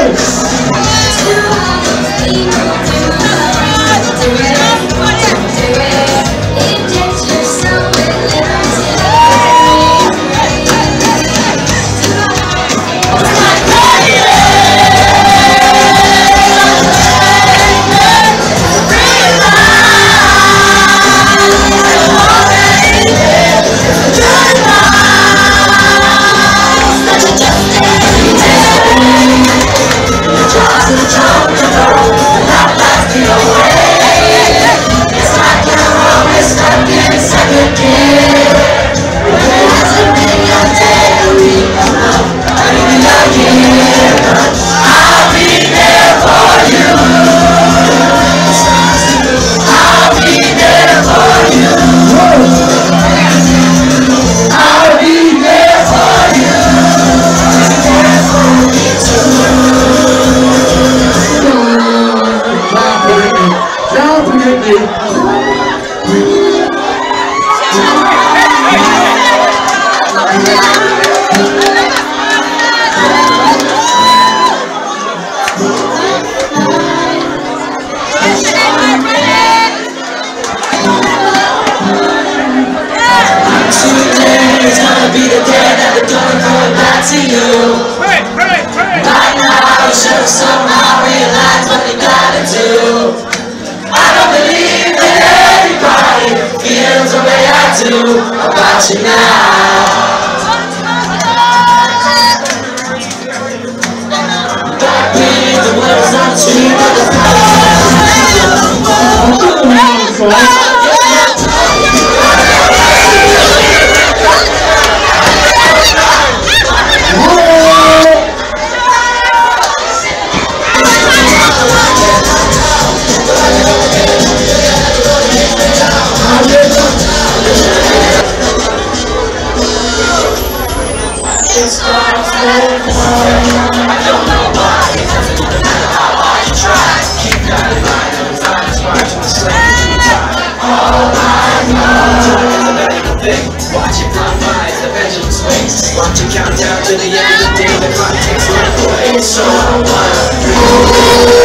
grace. Today is gonna be the day that back to you. It's God's Watch to count down to the end of the day. The clock ticks right away, so I'm you.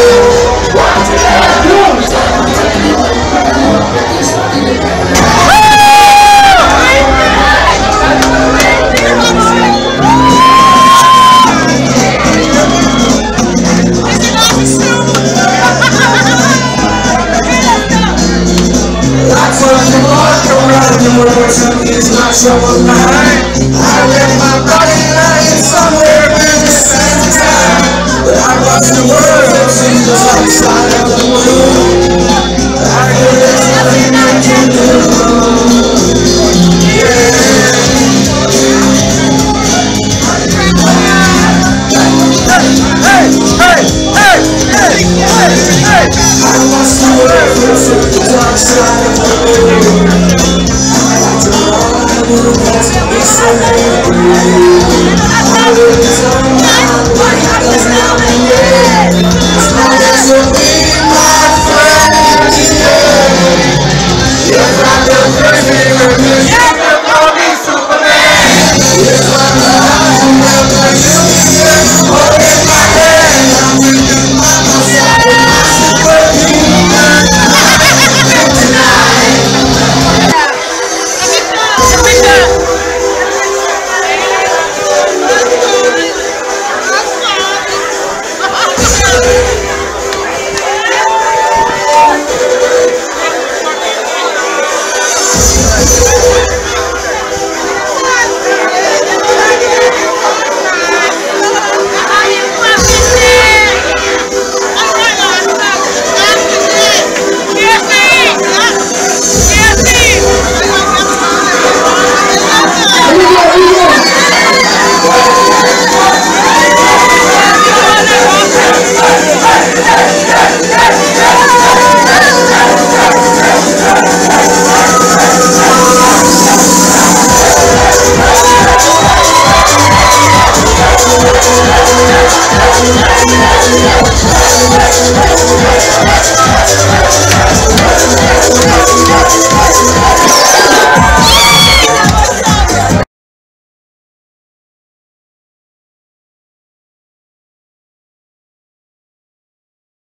fortune is my troubled mind. I left my body lying somewhere in the same time, but I wasn't. Thank you.